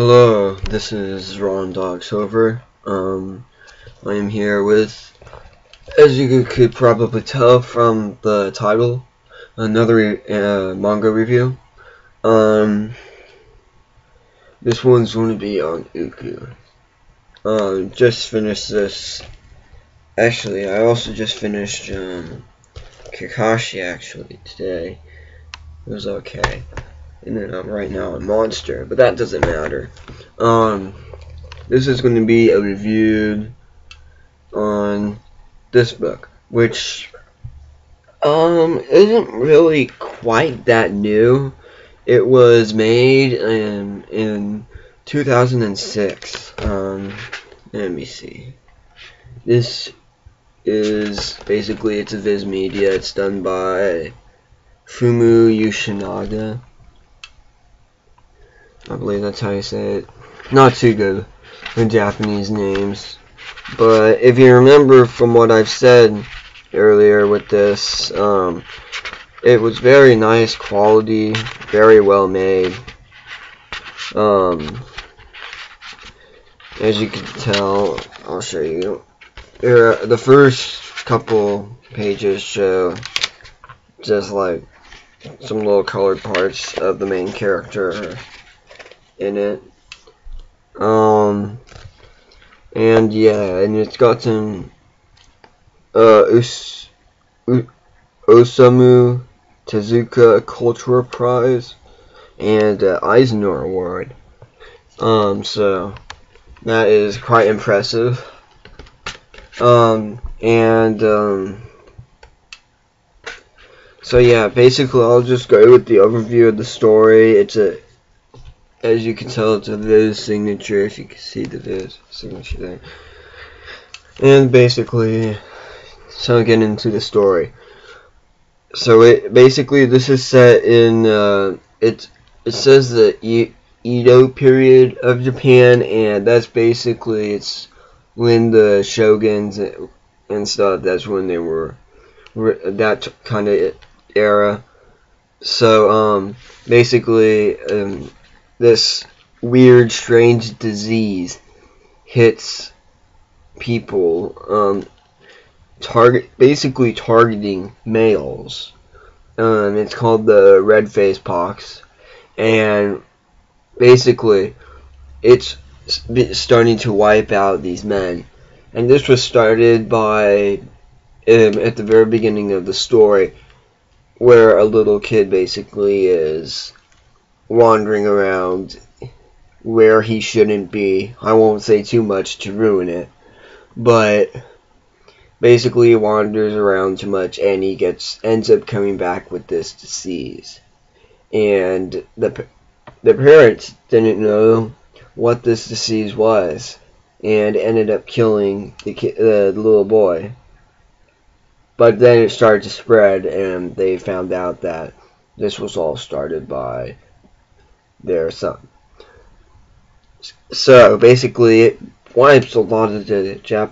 Hello, this is Ron Dogsilver. Um, I am here with, as you could probably tell from the title, another uh, manga review. Um, this one's going to be on Ooku. Um, just finished this. Actually, I also just finished um, Kakashi actually today. It was okay and then I'm right now a monster, but that doesn't matter. Um, this is going to be a review on this book, which um isn't really quite that new. It was made in in 2006. Um, let me see. This is basically it's a Viz Media. It's done by Fumi Yoshinaga. I believe that's how you say it. Not too good with Japanese names. But if you remember from what I've said earlier with this, um, it was very nice quality, very well made. Um, as you can tell, I'll show you. Here, the first couple pages show just like some little colored parts of the main character in it. Um, and yeah, and it's got some uh, Us Osamu Tezuka Cultural Prize and uh, Eisner Award. Um, so that is quite impressive. Um, and um, so yeah, basically I'll just go with the overview of the story. It's a as you can tell, it's a Viz signature, if you can see the Viz signature there. And basically, so get into the story. So it basically this is set in uh, it. It says the Edo period of Japan, and that's basically it's when the shoguns and stuff. That's when they were that kind of era. So um, basically, um, this weird, strange disease hits people, um, target basically targeting males. Um, it's called the red face pox, and basically, it's starting to wipe out these men. And this was started by um, at the very beginning of the story, where a little kid basically is wandering around where he shouldn't be. I won't say too much to ruin it, but basically he wanders around too much and he gets ends up coming back with this disease. And the the parents didn't know what this disease was and ended up killing the, uh, the little boy. But then it started to spread and they found out that this was all started by their son. So basically, it wipes a lot of the Jap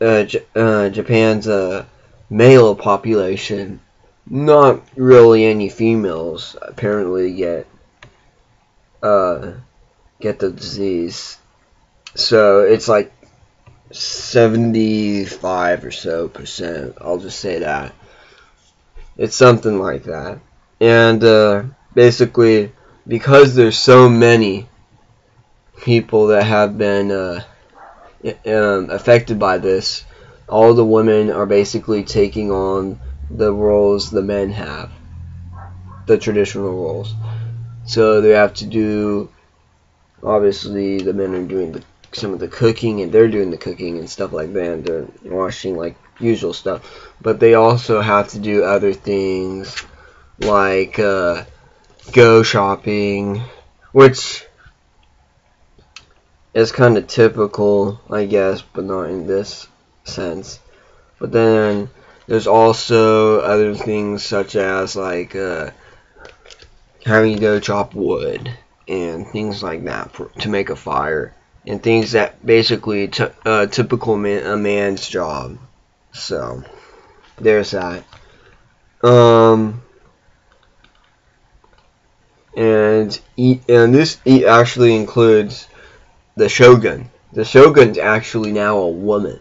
uh, J uh, Japan's uh, male population. Not really any females apparently yet uh, get the disease. So it's like 75 or so percent. I'll just say that. It's something like that. And uh, basically, because there's so many people that have been uh, um, affected by this, all the women are basically taking on the roles the men have, the traditional roles. So they have to do, obviously, the men are doing the, some of the cooking and they're doing the cooking and stuff like that. And they're washing like usual stuff, but they also have to do other things like. Uh, go shopping, which is kind of typical, I guess, but not in this sense. But then there's also other things such as like uh, having to go chop wood and things like that for, to make a fire and things that basically uh, typical man, a man's job. So there's that. Um, and and this actually includes the shogun. The shogun's actually now a woman,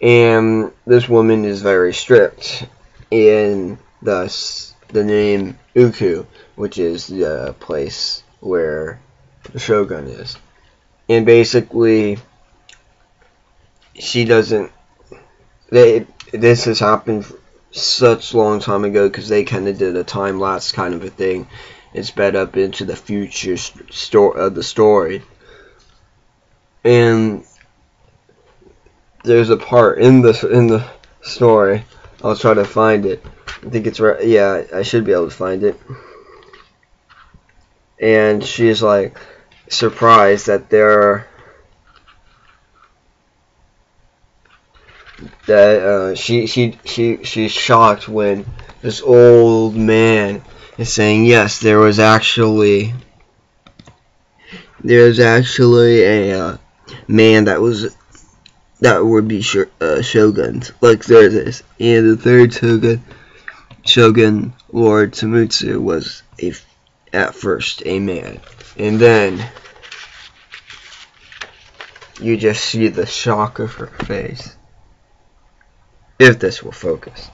and this woman is very strict, and thus the name Ooku, which is the place where the shogun is, and basically she doesn't. They this has happened such long time ago because they kind of did a time lapse kind of a thing and sped up into the future story of the story. And there's a part in the in the story. I'll try to find it. I think it's right. Yeah, I should be able to find it. And she's like surprised that there are that uh, she she she she's shocked when this old man is saying yes there was actually there was actually a uh, man that was that would be sh uh, shoguns like there is and the third shogun shogun Lord Tamutsu was a at first a man and then you just see the shock of her face if this will focus.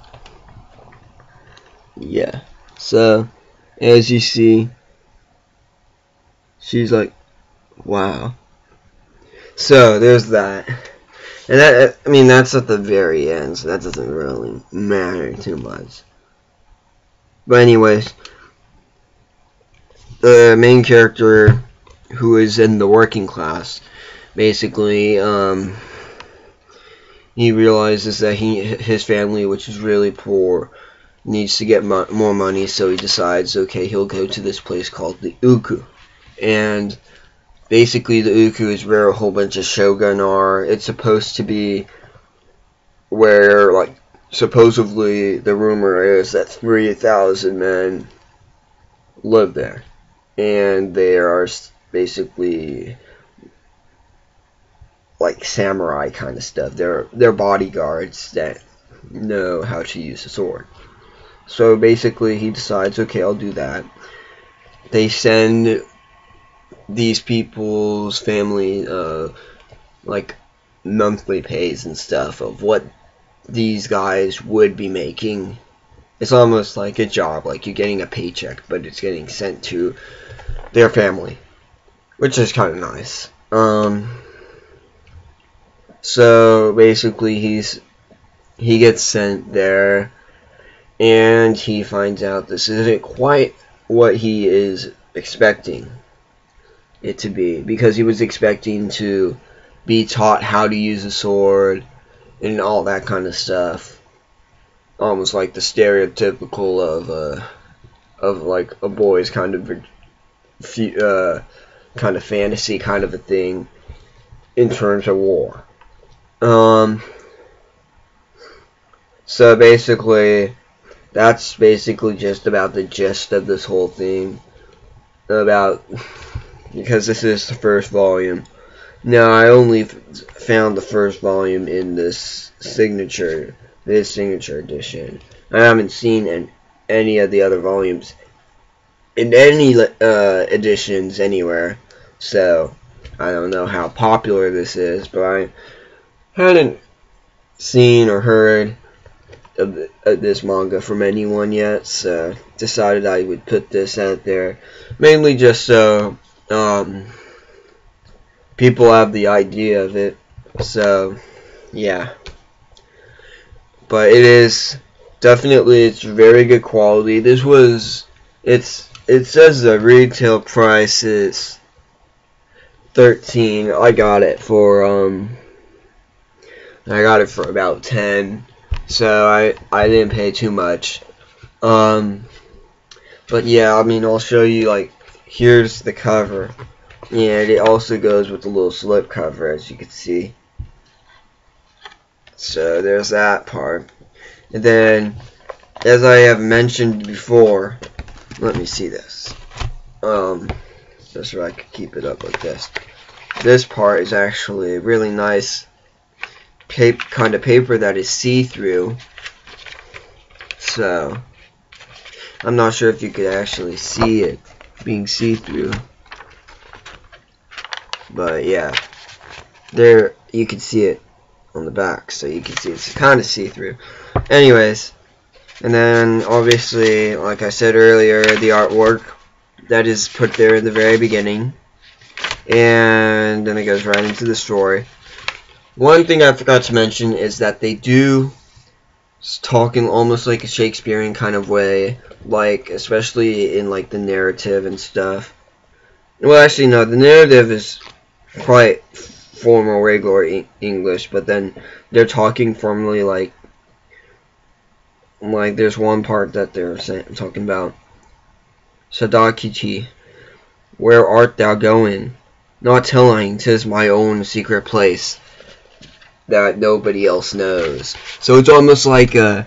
Yeah. So, as you see, she's like, wow. So, there's that. And that, I mean, that's at the very end, so that doesn't really matter too much. But anyways, the main character who is in the working class, basically, um, he realizes that he his family, which is really poor, needs to get mo more money. So he decides, okay, he'll go to this place called the Ooku, and basically the Ooku is where a whole bunch of shogun are. It's supposed to be where, like, supposedly the rumor is that three thousand men live there, and they are basically like samurai kind of stuff. They're they're bodyguards that know how to use a sword. So basically, he decides, okay, I'll do that. They send these people's family uh, like monthly pays and stuff of what these guys would be making. It's almost like a job, like you're getting a paycheck, but it's getting sent to their family, which is kind of nice. Um, so basically, he's he gets sent there, and he finds out this isn't quite what he is expecting it to be because he was expecting to be taught how to use a sword and all that kind of stuff. Almost like the stereotypical of uh, of like a boy's kind of uh, kind of fantasy kind of a thing in terms of war. Um, so basically, that's basically just about the gist of this whole thing. About, because this is the first volume. Now, I only found the first volume in this signature, this signature edition. I haven't seen an, any of the other volumes in any uh, editions anywhere. So, I don't know how popular this is, but I hadn't seen or heard of, of, this manga from anyone yet, so decided I would put this out there, mainly just so um, people have the idea of it. So, yeah. But it is definitely it's very good quality. This was it's it says the retail price is 13. I got it for um I got it for about 10 so I I didn't pay too much. Um but yeah I mean I'll show you like here's the cover. And it also goes with the little slip cover as you can see. So there's that part. And then as I have mentioned before let me see this. Um just so I can keep it up like this. This part is actually really nice kind of paper that is see-through. So, I'm not sure if you could actually see it being see-through. But yeah, there you can see it on the back, so you can see it's kind of see-through. Anyways, and then obviously, like I said earlier, the artwork that is put there in the very beginning, and then it goes right into the story. One thing I forgot to mention is that they do talking almost like a Shakespearean kind of way, like especially in like the narrative and stuff. Well, actually, no, the narrative is quite formal, regular e English, but then they're talking formally like like there's one part that they're talking about Sadakichi, where art thou going? Not telling, tis my own secret place that nobody else knows. So it's almost like a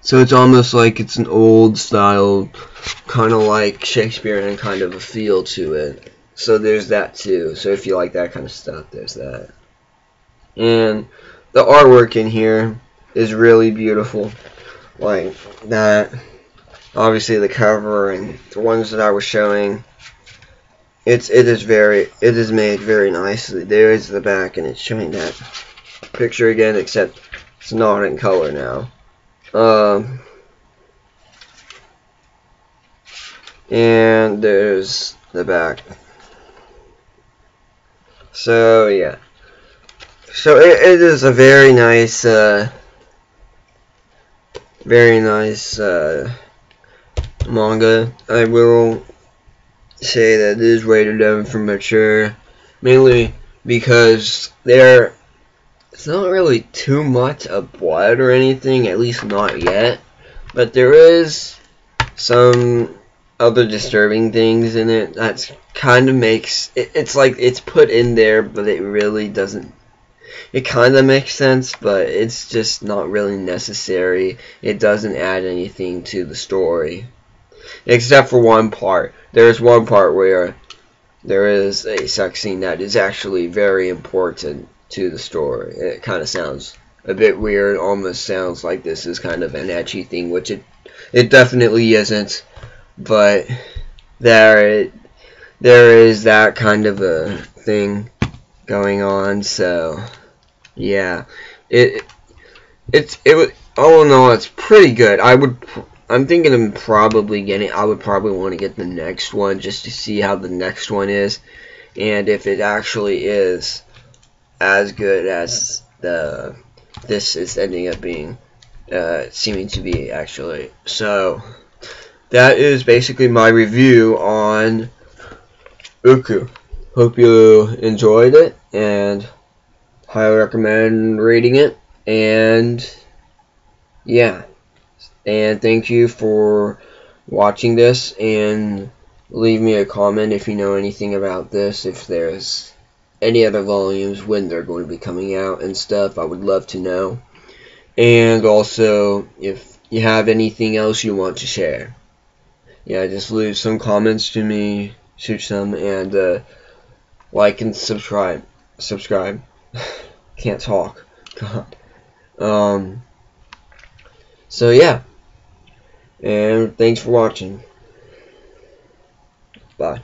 so it's almost like it's an old style kind of like Shakespearean kind of a feel to it. So there's that too. So if you like that kind of stuff, there's that. And the artwork in here is really beautiful. Like that obviously the cover and the ones that I was showing it's it is very it is made very nicely. There is the back and it's showing that picture again except it's not in color now. Um and there's the back. So yeah. So it, it is a very nice uh very nice uh manga. I will say that it is rated M for mature, mainly because there it's not really too much of blood or anything, at least not yet, but there is some other disturbing things in it that's kind of makes it, it's like it's put in there but it really doesn't it kind of makes sense but it's just not really necessary. It doesn't add anything to the story except for one part. There is one part where there is a sex scene that is actually very important to the story. It kind of sounds a bit weird, almost sounds like this is kind of an ecchi thing, which it it definitely isn't. But there there is that kind of a thing going on. So yeah, it it's it all in all, it's pretty good. I would I'm thinking I'm probably getting, I would probably want to get the next one just to see how the next one is. And if it actually is as good as the this is ending up being, uh, seeming to be actually. So, that is basically my review on Ooku. Hope you enjoyed it and highly recommend reading it. And yeah and thank you for watching this and leave me a comment if you know anything about this if there's any other volumes when they're going to be coming out and stuff I would love to know. And also if you have anything else you want to share. Yeah just leave some comments to me shoot some and uh, like and subscribe subscribe. Can't talk god. Um so yeah and thanks for watching. Bye.